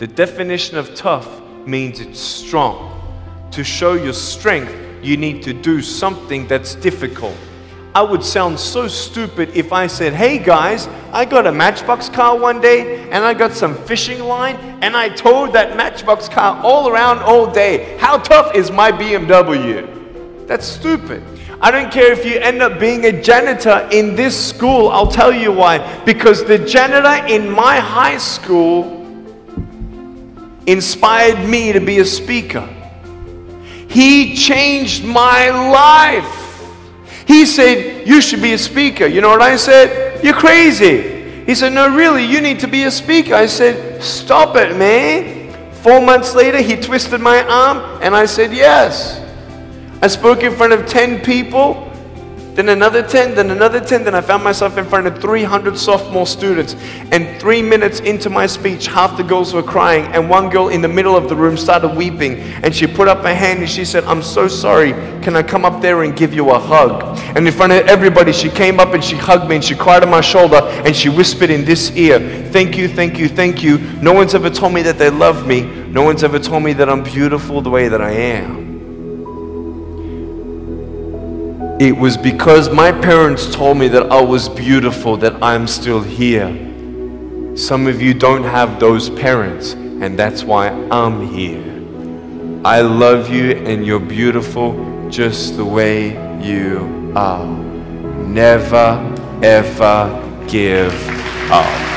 The definition of tough means it's strong. To show your strength, you need to do something that's difficult. I would sound so stupid if I said, Hey guys, I got a Matchbox car one day and I got some fishing line and I towed that Matchbox car all around all day. How tough is my BMW? That's stupid. I don't care if you end up being a janitor in this school, I'll tell you why. Because the janitor in my high school inspired me to be a speaker. He changed my life. He said, You should be a speaker. You know what I said? You're crazy. He said, No, really, you need to be a speaker. I said, Stop it, man. Four months later, he twisted my arm, and I said, Yes. I spoke in front of 10 people, then another 10, then another 10, then I found myself in front of 300 sophomore students. And three minutes into my speech, half the girls were crying, and one girl in the middle of the room started weeping. And she put up her hand and she said, I'm so sorry. Can I come up there and give you a hug? And in front of everybody, she came up and she hugged me and she cried on my shoulder and she whispered in this ear, Thank you, thank you, thank you. No one's ever told me that they love me. No one's ever told me that I'm beautiful the way that I am. It was because my parents told me that I was beautiful that I'm still here. Some of you don't have those parents, and that's why I'm here. I love you, and you're beautiful just the way you are. Never, ever give up.